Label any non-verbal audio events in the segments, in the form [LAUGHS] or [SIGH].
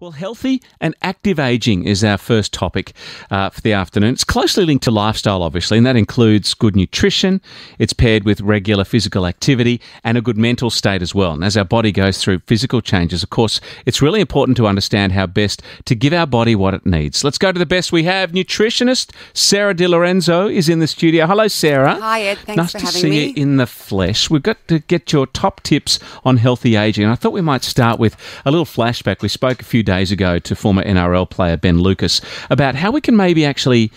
Well, healthy and active aging is our first topic uh, for the afternoon. It's closely linked to lifestyle, obviously, and that includes good nutrition. It's paired with regular physical activity and a good mental state as well. And as our body goes through physical changes, of course, it's really important to understand how best to give our body what it needs. Let's go to the best we have. Nutritionist Sarah Di Lorenzo is in the studio. Hello, Sarah. Hi, Ed. Thanks nice for to see you in the flesh. We've got to get your top tips on healthy aging. I thought we might start with a little flashback. We spoke a few days ago to former NRL player Ben Lucas about how we can maybe actually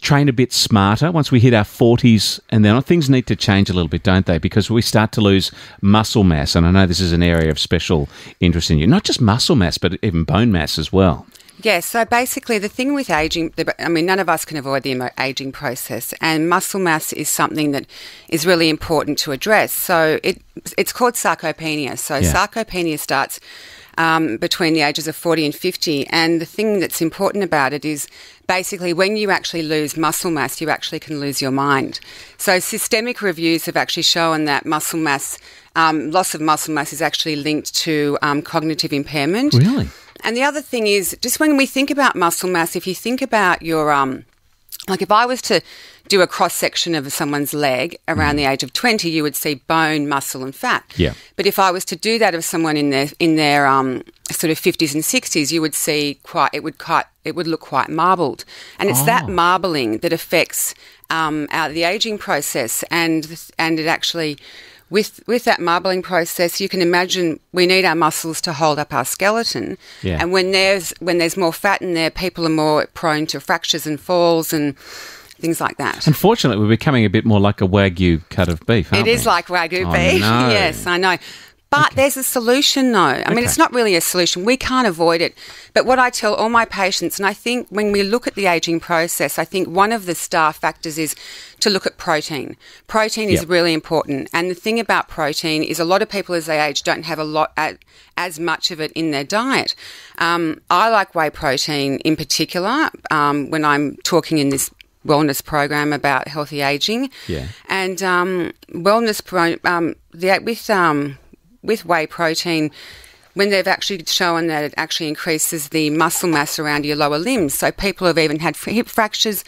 train a bit smarter once we hit our 40s and then things need to change a little bit don't they because we start to lose muscle mass and i know this is an area of special interest in you not just muscle mass but even bone mass as well Yeah, so basically, the thing with aging, I mean, none of us can avoid the aging process, and muscle mass is something that is really important to address. So it it's called sarcopenia. So Yeah. sarcopenia starts um, between the ages of 40 and 50, and the thing that's important about it is basically when you actually lose muscle mass, you actually can lose your mind. So systemic reviews have actually shown that muscle mass, um, loss of muscle mass, is actually linked to um, cognitive impairment. really And the other thing is, just when we think about muscle mass, if you think about your, um, like if I was to do a cross section of someone's leg around the age of 20, you would see bone, muscle, and fat. Yeah. But if I was to do that of someone in their, in their um, sort of 50s and 60s, you would see quite, it would quite, it would look quite marbled. And it's that marbling that affects um, our, the aging process and, and it actually, with with that marbling process, you can imagine we need our muscles to hold up our skeleton. Yeah. And when there's when there's more fat in there, people are more prone to fractures and falls and things like that. unfortunately we're becoming a bit more like a wagyu cut of beef It is we? like wagyu Oh, beef. [LAUGHS] no. yes, I know. But there's a solution, though. I mean, it's not really a solution. We can't avoid it. But what I tell all my patients, and I think when we look at the aging process, I think one of the star factors is to look at protein. Protein is really important. And the thing about protein is a lot of people as they age don't have a lot, as much of it in their diet. Um, I like whey protein in particular um, when I'm talking in this wellness program about healthy aging. Yeah. And um, wellness pro- um, the, with um, with whey protein, when they've actually shown that it actually increases the muscle mass around your lower limbs. So people who've even had hip fractures,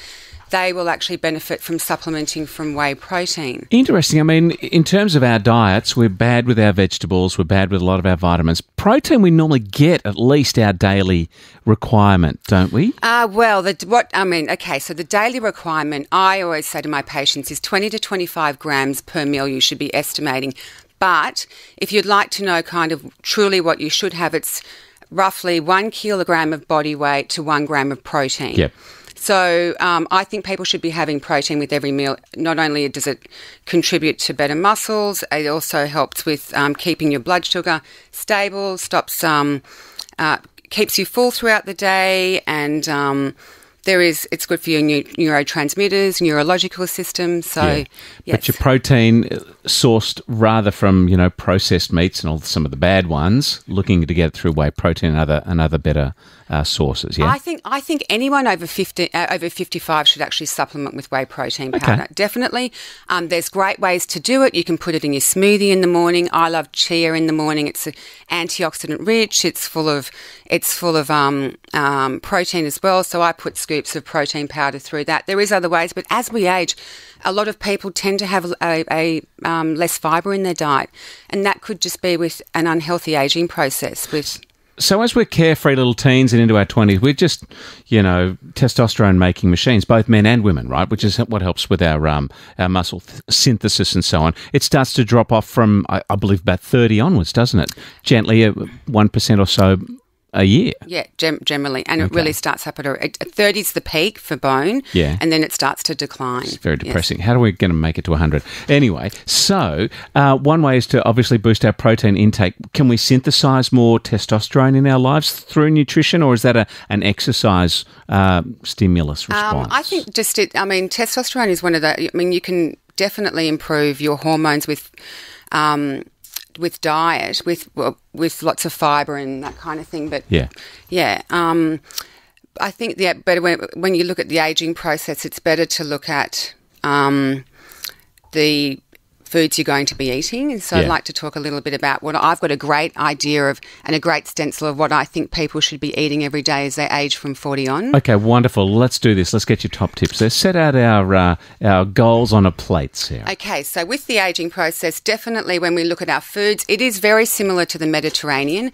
they will actually benefit from supplementing from whey protein. Interesting. I mean, in terms of our diets, we're bad with our vegetables, we're bad with a lot of our vitamins. Protein, we normally get at least our daily requirement, don't we? Uh, well, the, what I mean, okay, so the daily requirement, I always say to my patients, is 20 to 25 grams per meal you should be estimating. But if you'd like to know kind of truly what you should have, it's roughly one kilogram of body weight to one gram of protein. Yep. So um, I think people should be having protein with every meal. Not only does it contribute to better muscles, it also helps with um, keeping your blood sugar stable, stops, um, uh, keeps you full throughout the day, and um, there is it's good for your neu- neurotransmitters, neurological system. So, Yeah. yes. But your protein uh, sourced rather from, you know, processed meats and all some of the bad ones, looking to get it through whey protein and other, and other better uh, sources, yeah? I think I think anyone over fifty uh, over fifty five should actually supplement with whey protein powder. Definitely, um, there's great ways to do it. You can put it in your smoothie in the morning. I love chia in the morning. It's antioxidant rich. It's full of it's full of um, um, protein as well. So I put scoops of protein powder through that. There is other ways, but as we age, a lot of people tend to have a, a um, less fibre in their diet, and that could just be with an unhealthy aging process. With so as we're carefree little teens and into our 20s, we're just, you know, testosterone making machines, both men and women, right? Which is what helps with our um, our muscle th- synthesis and so on. It starts to drop off from, I, I believe, about 30 onwards, doesn't it? Gently, uh, 1% or so a year. Yeah, gem- generally, and it really starts up at a thirty is the peak for bone. Yeah. and then it starts to decline. It's very depressing. How are we going to make it to 100? Anyway, so uh, one way is to obviously boost our protein intake. Can we synthesize more testosterone in our lives through nutrition, or is that a, an exercise uh, stimulus response? Um, I think just it. I mean, testosterone is one of the. I mean, you can definitely improve your hormones with. Um, with diet, with with lots of fibre and that kind of thing, but Yeah. yeah. Um, I think yeah, but when when you look at the aging process, it's better to look at um, the foods you're going to be eating. And so Yeah. I'd like to talk a little bit about what I've got a great idea of and a great stencil of what I think people should be eating every day as they age from 40 on. Okay, wonderful. Let's do this. Let's get your top tips. Let's set out our uh, our goals on a plate, Sarah. Okay, so with the aging process, definitely when we look at our foods, it is very similar to the Mediterranean.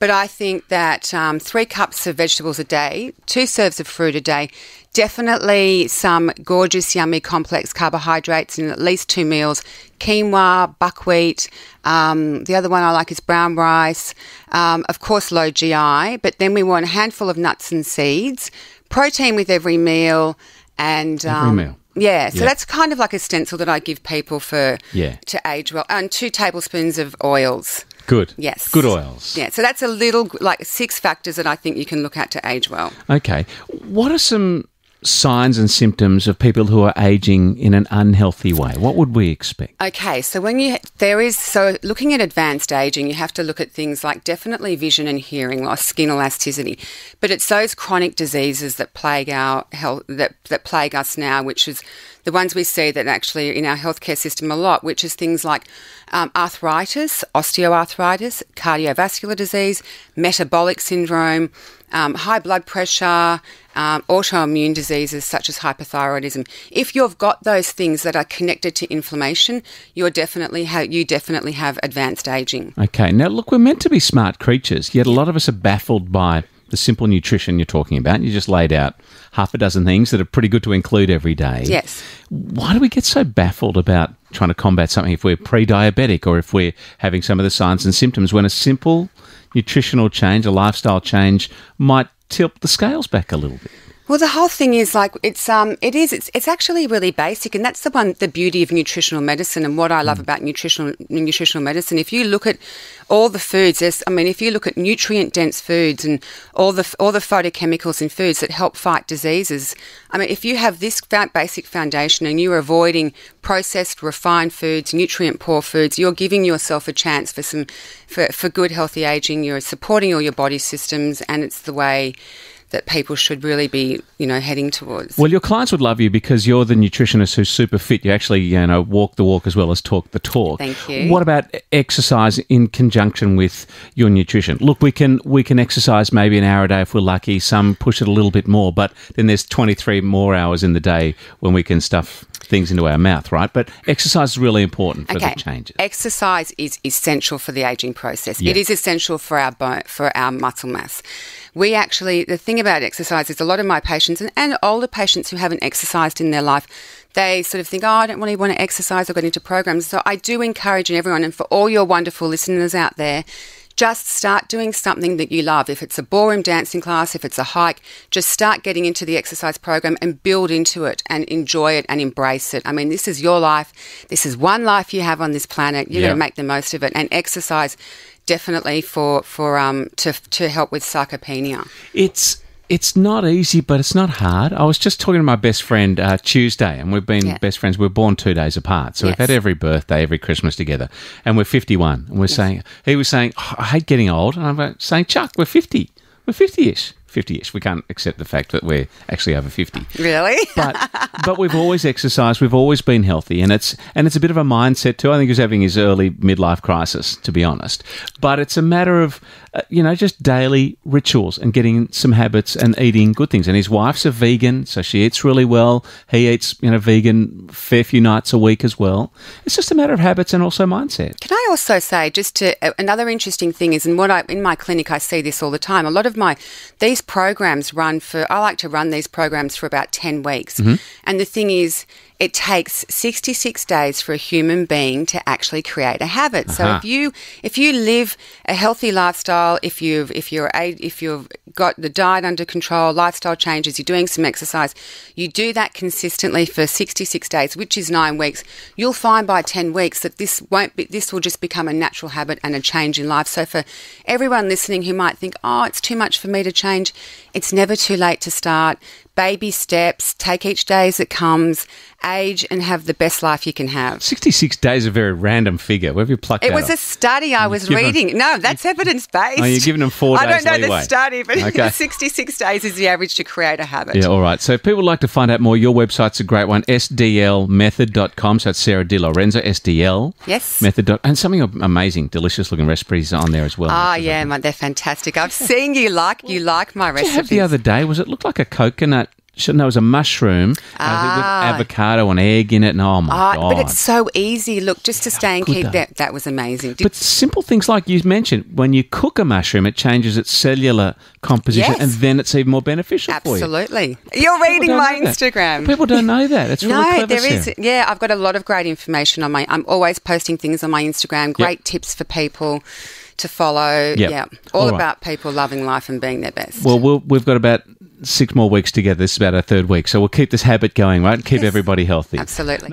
But I think that um, three cups of vegetables a day, two serves of fruit a day, definitely some gorgeous, yummy, complex carbohydrates in at least two meals quinoa, buckwheat. Um, the other one I like is brown rice. Um, of course, low GI, but then we want a handful of nuts and seeds, protein with every meal, and Every um, meal. yeah, so Yeah. that's kind of like a stencil that I give people for Yeah. to age well, and two tablespoons of oils. Good. Yes, Good oils. Yeah, so that's a little like six factors that I think you can look at to age well. Okay. What are some signs and symptoms of people who are aging in an unhealthy way? What would we expect? Okay, so when you there is so looking at advanced aging, you have to look at things like definitely vision and hearing loss, skin elasticity, but it's those chronic diseases that plague our health that that plague us now, which is the ones we see that actually in our healthcare system a lot, which is things like um, arthritis, osteoarthritis, cardiovascular disease, metabolic syndrome, um, high blood pressure, um, autoimmune diseases such as hypothyroidism. If you've got those things that are connected to inflammation, you're definitely ha- you definitely have advanced aging. Okay. Now, look, we're meant to be smart creatures, yet a lot of us are baffled by the simple nutrition you're talking about. You just laid out half a dozen things that are pretty good to include every day. Yes. Why do we get so baffled about trying to combat something if we're pre diabetic or if we're having some of the signs and symptoms when a simple nutritional change, a lifestyle change, might tilt the scales back a little bit? Well, the whole thing is like it's um it is it's it's actually really basic, and that's the one the beauty of nutritional medicine and what I love about nutritional nutritional medicine. If you look at all the foods, I mean, if you look at nutrient dense foods and all the all the phytochemicals in foods that help fight diseases, I mean, if you have this basic foundation and you're avoiding processed, refined foods, nutrient poor foods, you're giving yourself a chance for some for for good healthy aging. You're supporting all your body systems, and it's the way that people should really be, you know, heading towards. Well, your clients would love you because you're the nutritionist who's super fit. You actually, you know, walk the walk as well as talk the talk. Thank you. What about exercise in conjunction with your nutrition? Look, we can we can exercise maybe an hour a day if we're lucky. Some push it a little bit more, but then there's 23 more hours in the day when we can stuff things into our mouth, right? But exercise is really important for okay. the changes. Exercise is essential for the aging process. Yeah. It is essential for our bone, for our muscle mass. We actually, the thing about exercise is a lot of my patients and, and older patients who haven't exercised in their life, they sort of think, oh, I don't really want to exercise or get into programs. So I do encourage everyone, and for all your wonderful listeners out there, just start doing something that you love. If it's a ballroom dancing class, if it's a hike, just start getting into the exercise program and build into it and enjoy it and embrace it. I mean, this is your life. This is one life you have on this planet. You're Yeah. going to make the most of it. And exercise definitely for for um to to help with sarcopenia. It's it's not easy, but it's not hard. I was just talking to my best friend uh, Tuesday, and we've been Yeah. best friends. We are born two days apart, so we've had every birthday, every Christmas together, and we're fifty-one. And we're saying he was saying, "Oh, I hate getting old, and I'm like, saying, Chuck, we're fifty, we're fifty-ish, fifty-ish. We can't accept the fact that we're actually over fifty. Really? [LAUGHS] But but we've always exercised. We've always been healthy, and it's and it's a bit of a mindset too. I think he was having his early midlife crisis, to be honest. But it's a matter of uh, you know just daily rituals and getting some habits and eating good things. And his wife's a vegan, so she eats really well. He eats you know vegan fair few nights a week as well. It's just a matter of habits and also mindset. Can I also say, just to uh, another interesting thing is, and what I in my clinic I see this all the time. A lot of my these programs run for. I like to run these programs for about ten weeks, mm-hmm. and the thing is. It takes 66 days for a human being to actually create a habit. So uh-huh. if you if you live a healthy lifestyle, if you've if you're a, if you've got the diet under control, lifestyle changes, you're doing some exercise, you do that consistently for 66 days, which is 9 weeks, you'll find by 10 weeks that this won't be this will just become a natural habit and a change in life. So for everyone listening who might think, "Oh, it's too much for me to change," it's never too late to start. Baby steps, take each day as it comes age and have the best life you can have. 66 days is a very random figure. Where have you plucked It that was off? a study I was reading. no, that's evidence based. Oh, you're giving them four [LAUGHS] I days don't know leeway. the study, but [LAUGHS] Okay. 66 days is the average to create a habit. Yeah, all right. So if people like to find out more, your website's a great one, sdlmethod.com. So it's Sarah Di Lorenzo, SDL. Yes. Method. And something amazing, delicious looking recipes on there as well. Ah, is yeah, man, they're fantastic. I've seen you like you like my What did you have recipes. the other day? Was it looked like a coconut? Know, it was a mushroom uh, Ah. with avocado and egg in it. And oh my Ah, god! but it's so easy. Look, just to stay and keep that. That was amazing. Did- But simple things like you mentioned, when you cook a mushroom, it changes its cellular composition, Yes. and then it's even more beneficial for you. absolutely. You're reading my. Instagram. People don't know that. It's really [LAUGHS] no, clever, there is. Yeah, I've got a lot of great information on my. I'm always posting things on my Instagram. Great tips for people to follow. Yep. Yeah, all, All right. about people loving life and being their best. Well, we'll we've got about six more weeks together. This is about our third week, so we'll keep this habit going, right? Keep Yes. everybody healthy. Absolutely.